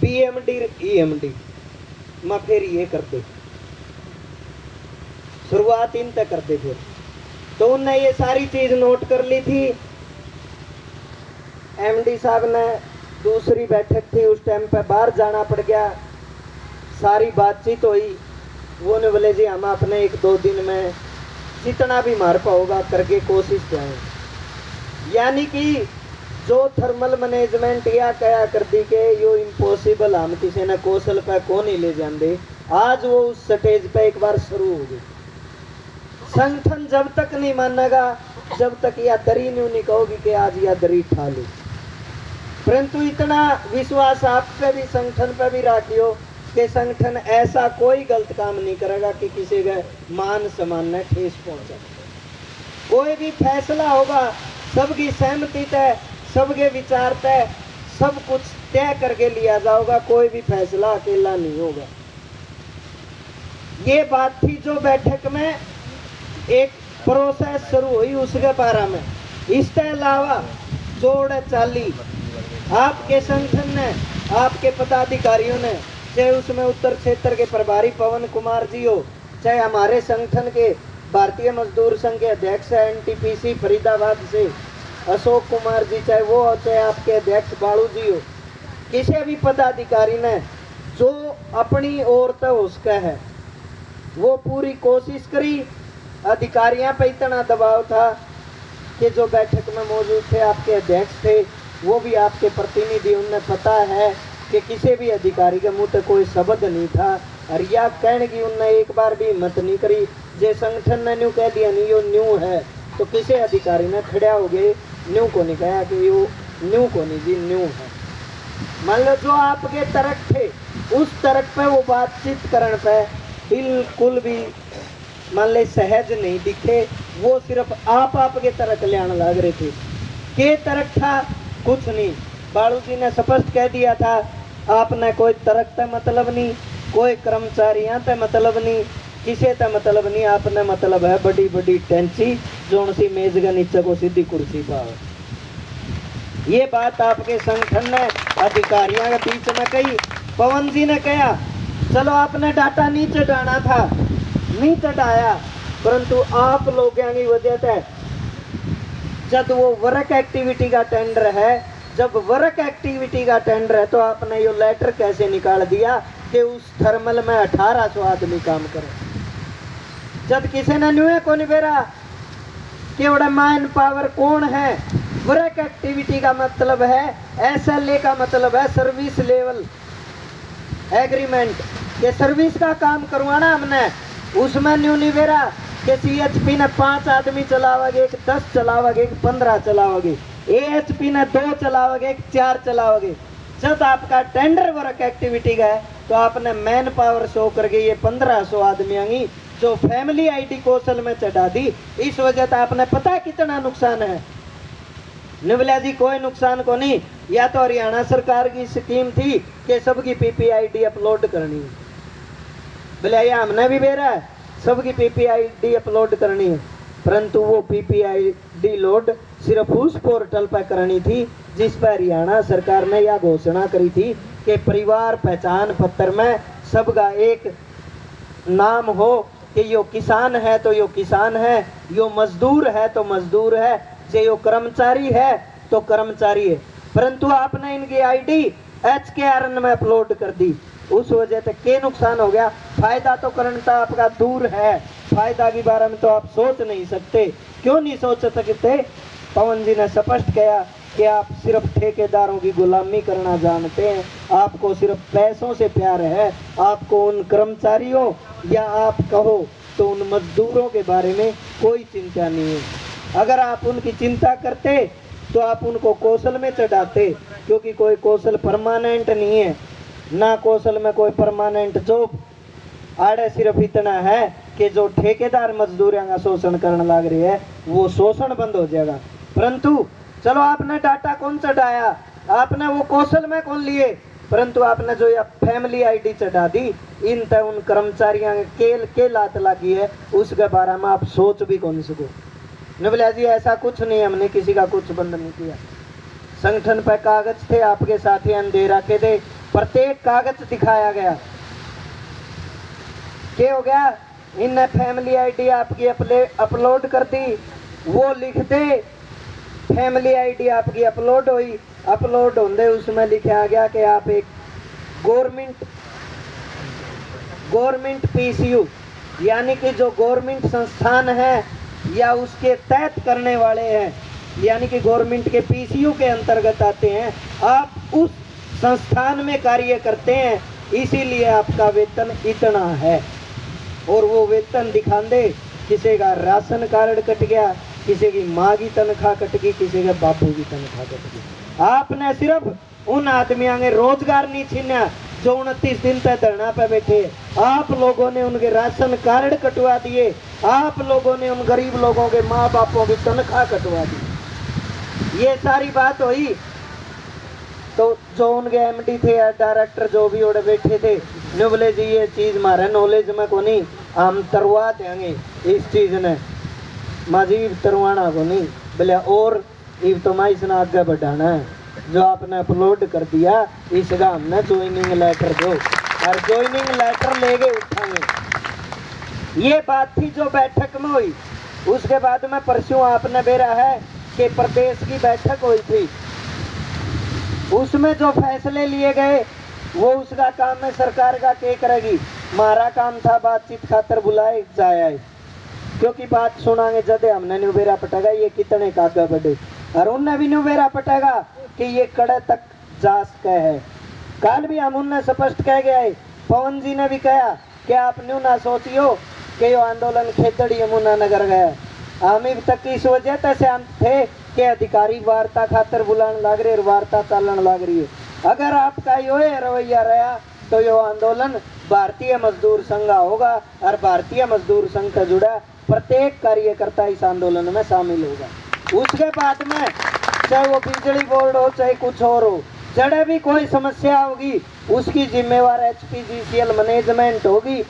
B M D E M D मैं फिर ये कर दे शुरुआत इन तक कर दे फिर तो उनने ये सारी चीज़ नोट कर ली थी। एमडी साहब ने दूसरी बैठक थी, उस टाइम पे बाहर जाना पड़ गया। सारी बातचीत हुई। वो ने बोले, जी, हम अपने एक दो दिन में जितना भी मार पाओगा, करके कोशिश करें। यानी कि जो थर्मल मैनेजमेंट या कया दी के, यो इम्पॉसिबल हम किसी ने कौशल पे को नहीं ले जाते आज वो उस स्टेज पे एक बार शुरू हो गई। संगठन जब तक नहीं मानेगा, जब तक या दरी नहीं नहीं कहोगी कि आज या दरी ठा लो। परंतु इतना विश्वास आप पे भी, संगठन पे भी राखियो कि संगठन ऐसा कोई गलत काम नहीं करेगा कि किसी के मान सम्मान में ठेस पहुँचे। कोई भी फैसला होगा, सबकी सहमति तय सबके विचार तय, सब कुछ तय करके लिया जाएगा कोई भी फैसला अकेला नहीं होगा। ये बात थी जो बैठक में एक प्रोसेस शुरू हुई उसके बारे में। इसके अलावा जोड़ चाली, आपके संगठन ने, आपके पदाधिकारियों ने, चाहे उसमें उत्तर क्षेत्र के प्रभारी पवन कुमार जी हो, चाहे हमारे संगठन के भारतीय मजदूर संघ के अध्यक्ष एनटीपीसी फरीदाबाद से अशोक कुमार जी, चाहे वो हो, चाहे आपके अध्यक्ष बाड़ू जी हो, किसी भी पदाधिकारी ने जो अपनी ओर तो उसका है। वो पूरी कोशिश करी, अधिकारियों पर इतना दबाव था कि जो बैठक में मौजूद थे, आपके अध्यक्ष थे, वो भी आपके प्रतिनिधि उन्हें पता है कि किसी भी अधिकारी के मुँह तक कोई शब्द नहीं था। और या कहने की उनने एक बार भी हिम्मत नहीं करी, जे संगठन ने न्यू कह दिया, नहीं, यो न्यू है। तो किसी अधिकारी ने खड़ा हो गए न्यू को नहीं कहा कि यो न्यू को नहीं, जी न्यू है। मान लो जो आपके तरक थे, उस तरक पे वो बातचीत करने पे बिल्कुल भी, मान ले, सहज नहीं दिखे। वो सिर्फ़ आप आपके तरक ले आने लग रहे थे। के तरक था? कुछ नहीं। बालू जी ने स्पष्ट कह दिया था, आपने कोई तरक ते मतलब नहीं, कोई कर्मचारियाँ ते मतलब नहीं। किसी ते मतलब नहीं, आपने मतलब है बड़ी बड़ी टेंसी जोन सी मेज के नीचे को सीधी कुर्सी पाओ ये बात आपके संगठन ने, अधिकारियों के बीच में कही, पवन जी ने कहा, चलो आपने डाटा नहीं चढ़ाना था नहीं चढ़ाया परंतु आप लोग जब वो वर्क एक्टिविटी का टेंडर है, जब वर्क एक्टिविटी का टेंडर है तो आपने ये लेटर कैसे निकाल दिया कि उस थर्मल में अठारह सौ आदमी काम करे? जब किसी ने न्यू को नहीं बेरा कि मैन पावर कौन है वर्क एक्टिविटी का मतलब है एसएलए का मतलब है सर्विस लेवल एग्रीमेंट के सर्विस का काम करवाना हमने, उसमें न्यू नहीं बेरा कि सी ने पाँच आदमी चलावागे एक दस चलाओगे, एक पंद्रह चलाओगे ए ने दो चलाओगे, एक चार चलाओगे। जब आपका टेंडर वर्क एक्टिविटी का है तो आपने मैन पावर शो करके ये पंद्रह सौ आदमी आएँगी जो फैमिली आईडी कौशल में चढ़ा दी, इस वजह से आपने पता कितना नुकसान है? निवलिया जी, कोई नुकसान को नहीं। या तो हरियाणा सरकार की स्कीम थी कि सबकी पीपीआईडी अपलोड करनी बोले ये हमने भी बेरा है, सबकी पीपीआईडी अपलोड करनी है, परंतु वो पीपीआईडी लोड सिर्फ़ उस पोर्टल पर करनी थी जिस पर हरियाणा सरकार ने यह घोषणा करी थी कि परिवार पहचान पत्र में सबका एक नाम हो कि यो किसान है तो यो किसान है, यो मजदूर है तो मजदूर है, जे यो कर्मचारी है तो कर्मचारी है। परंतु आपने इनकी ID H K R N में अपलोड कर दी। उस वजह से के नुकसान हो गया। फ़ायदा तो करंता आपका दूर है। फ़ायदा के बारे में तो आप सोच नहीं सकते। क्यों नहीं सोच सकते? पवन जी ने स्पष्ट किया कि आप सिर्फ़ ठेकेदारों की गुलामी करना जानते हैं। आपको सिर्फ़ पैसों से प्यार है। आपको उन कर्मचारियों या आप कहो तो उन मजदूरों के बारे में कोई चिंता नहीं है। अगर आप उनकी चिंता करते तो आप उनको कौशल में चढ़ाते, क्योंकि कोई कौशल परमानेंट नहीं है। ना कौशल में कोई परमानेंट जॉब। आड़े सिर्फ़ इतना है कि जो ठेकेदार मजदूरों का शोषण करने लग रही है, वो शोषण बंद हो जाएगा। परंतु चलो आपने डाटा कौन चढ़ाया? आपने वो कौशल में कौन लिए? परंतु आपने जो ये फैमिली आईडी चढ़ा दी, इन तय उन कर्मचारियों के के लात लगी है, उसके बारे में आप सोच भी कौन सको? नबलिया जी, ऐसा कुछ नहीं, हमने किसी का कुछ बंद नहीं किया। संगठन पर कागज़ थे, आपके साथी दे रखे थे, प्रत्येक कागज़ दिखाया गया। क्या हो गया? इनने फैमिली आईडी आपकी अपलोड कर दी, वो लिख दे फैमिली आईडी आपकी अपलोड हुई। अपलोड होंगे उसमें लिखा गया कि आप एक गवर्नमेंट गवर्नमेंट पीसीयू यानी कि जो गवर्नमेंट संस्थान है या उसके तहत करने वाले हैं, यानी कि गवर्नमेंट के पीसीयू के अंतर्गत आते हैं, आप उस संस्थान में कार्य करते हैं, इसीलिए आपका वेतन इतना है। और वो वेतन दिखा दे किसी का राशन कार्ड कट गया किसी की माँ की तनख्वाह कट गई किसी के बापू की तनख्वाह कट गई आपने सिर्फ़ उन आदमियों के रोज़गार नहीं छीना जो उनतीस दिन तक धरना पे बैठे। आप लोगों ने उनके राशन कार्ड कटवा दिए। आप लोगों ने उन गरीब लोगों के माँ बापों की तनख्वाह कटवा दी। ये सारी बात हुई तो जो उनके एमडी थे या डायरेक्टर जो भी उड़े बैठे थे ने बोले जी, ये चीज़ हमारे नॉलेज में को नहीं हम तरवा देंगे इस चीज़ ने। माजीब तरवाना को नहीं। बोले और इब तो मैं इसने आगे बढ़ाना है। जो आपने अपलोड कर दिया इसका हमने ज्वाइनिंग लेटर दो। और ज्वाइनिंग लेटर ले गए उठाएँगे ये बात थी जो बैठक में हुई। उसके बाद में परसों आपने बेरा है कि प्रदेश की बैठक हुई थी। उसमें जो फैसले लिए गए, वो उसका काम है सरकार का के करेगी। हमारा काम था, बातचीत खातर बुलाए, जाए क्योंकि बात सुनांगे जदे हमने नहीं बेरा पटेगा, ये कितने कागा बढ़े और उनने भी नहीं बेरा पटेगा कि ये कड़े तक जा सके है। कल भी हम उनने स्पष्ट कह गया है, पवन जी ने भी कहा कि आप न्यू ना सोचियो कि यो आंदोलन खेतड़ी यमुना नगर गया हम तक इस वजह से हम थे कि अधिकारी वार्ता खातर बुलाने लग रहे वार्ता चलन लग रही है। अगर आपका यो रवैया रहा तो यो आंदोलन भारतीय मजदूर संघ होगा और भारतीय मजदूर संघ का जुड़ा प्रत्येक कार्यकर्ता इस आंदोलन में शामिल होगा। उसके बाद में, चाहे वो बिजली बोर्ड हो, चाहे कुछ और हो, जड़े भी कोई समस्या होगी, उसकी जिम्मेवार एच मैनेजमेंट होगी।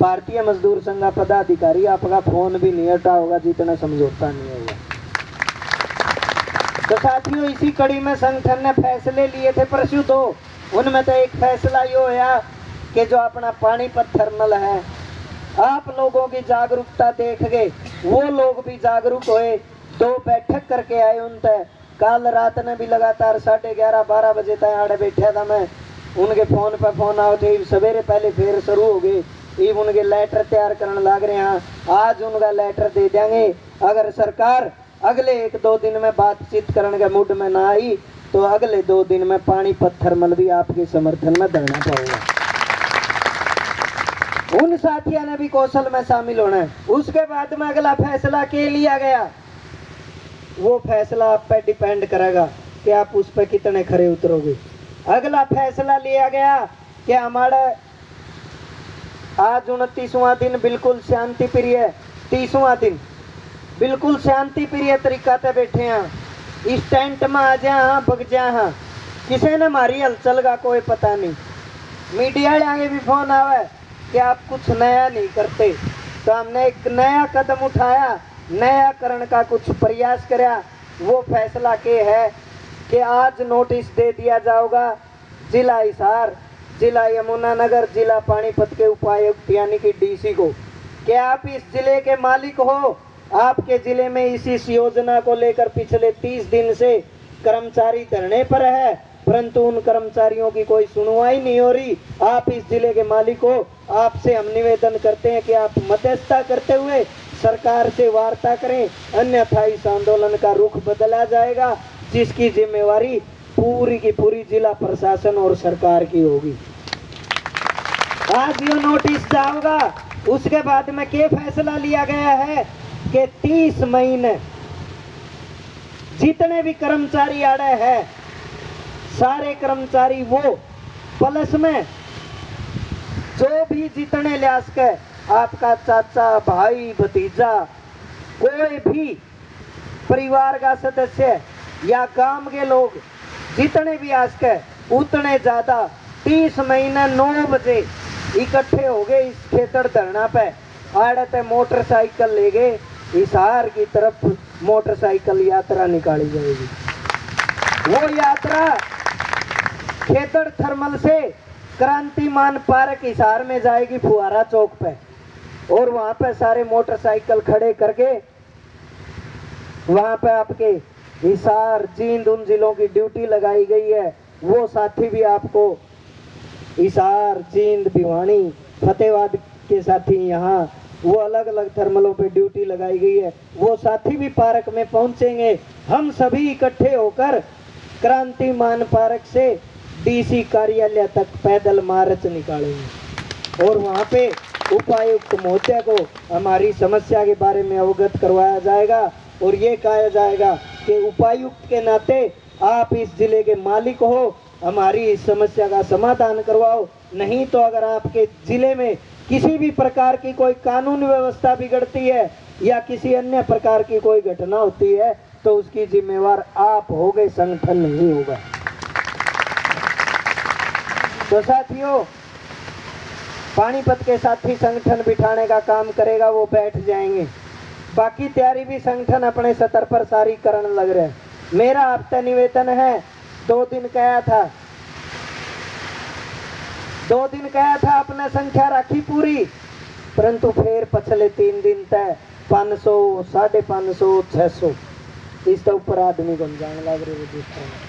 भारतीय मजदूर संघ पदाधिकारी, आपका फ़ोन भी नहीं हटा होगा, जितना समझौता नहीं होगा। तो साथियों, इसी कड़ी में संगठन ने फैसले लिए थे परसु दो उनमें तो एक फैसला यो है कि जो अपना पानीपत थर्मल है आप लोगों की जागरूकता देख गए वो लोग भी जागरूक हुए। दो बैठक करके आए उन कल रात ने भी लगातार साढ़े ग्यारह, बारह बजे तक आड़े बैठा था मैं। उनके फ़ोन पर फ़ोन आओ थे सवेरे पहले फिर शुरू हो गए। इब उनके लेटर तैयार करने लग रहे हैं। आज उनका लेटर दे देंगे। अगर सरकार अगले एक दो दिन में बातचीत करने के मूड में ना आई तो अगले दो दिन में पानी पत्थर मल भी आपके समर्थन में धरना पाऊँगा उन साथियों ने भी कौशल में शामिल होना है। उसके बाद में अगला फैसला के लिया गया। वो फैसला आप पे डिपेंड करेगा कि आप उस पर कितने खरे उतरोगे। अगला फैसला लिया गया कि हमारा आज उनतीसवां दिन बिल्कुल शांति प्रिय तीसवा दिन बिल्कुल शांति प्रिय तरीका से बैठे हैं। इस टेंट में आ जा हाँ बग जा हाँ। किसी ने हमारी हलचल का कोई पता नहीं। मीडिया आगे भी फ़ोन आवे। कि आप कुछ नया नहीं करते। तो हमने एक नया कदम उठाया, नया करण का कुछ प्रयास कराया वो फैसला के है कि आज नोटिस दे दिया जाएगा जिला हिसार, जिला यमुनानगर जिला पानीपत के उपायुक्त, यानी कि डीसी को। कि आप इस ज़िले के मालिक हो, आपके ज़िले में इस इस योजना को लेकर पिछले तीस दिन से कर्मचारी धरने पर है, परंतु उन कर्मचारियों की कोई सुनवाई नहीं हो रही। आप इस ज़िले के मालिक हो आपसे हम निवेदन करते हैं कि आप मध्यस्थता करते हुए सरकार से वार्ता करें, अन्यथा इस आंदोलन का रुख बदला जाएगा, जिसकी जिम्मेवारी पूरी की पूरी जिला प्रशासन और सरकार की होगी। आज ये नोटिस जाओगा उसके बाद में क्या फैसला लिया गया है कि 30 महीने जितने भी कर्मचारी आड़े हैं, सारे कर्मचारी वो प्लस में जो भी जितने लिहाज के, आपका चाचा, भाई, भतीजा, कोई भी परिवार का सदस्य या गाँव के लोग, जितने भी आज के, उतने ज़्यादा तीस महीने नौ बजे इकट्ठे हो गए इस खेतर धरना पे। आड़ते मोटरसाइकिल ले गए हिसार की तरफ़ मोटरसाइकिल यात्रा निकाली जाएगी। वो यात्रा खेतड़ थर्मल से क्रांतिमान पार्क हिसार में जाएगी फुहारा चौक पे। और वहाँ पे सारे मोटरसाइकिल खड़े करके वहाँ पे आपके हिसार, जींद उन जिलों की ड्यूटी लगाई गई है। वो साथी भी आपको हिसार, जींद, भिवानी, फतेहबाद के साथी यहाँ, वो अलग अलग थर्मलों पे ड्यूटी लगाई गई है। वो साथी भी पार्क में पहुँचेंगे। हम सभी इकट्ठे होकर क्रांति मान पार्क से डीसी कार्यालय तक पैदल मार्च निकालेंगे। और वहाँ पे उपायुक्त महोदय को हमारी समस्या के बारे में अवगत करवाया जाएगा और ये कहा जाएगा कि उपायुक्त के नाते आप इस ज़िले के मालिक हो, हमारी इस समस्या का समाधान करवाओ। नहीं तो अगर आपके ज़िले में किसी भी प्रकार की कोई कानून व्यवस्था बिगड़ती है या किसी अन्य प्रकार की कोई घटना होती है तो उसकी जिम्मेवार आप हो गए, संगठन नहीं होगा। तो साथियों पानीपत के साथी संगठन बिठाने का काम करेगा, वो बैठ जाएँगे। बाकी तैयारी भी संगठन अपने स्तर पर सारी करण लग रहे मेरा आपसे निवेदन है, दो दिन कहा था, दो दिन कहा था अपने संख्या राखी पूरी, परंतु फिर पछले तीन दिन तय, पाँच सौ, साढ़े पाँच सौ छः सौ, इस तो ऊपर आदमी को जाने लग रहे हो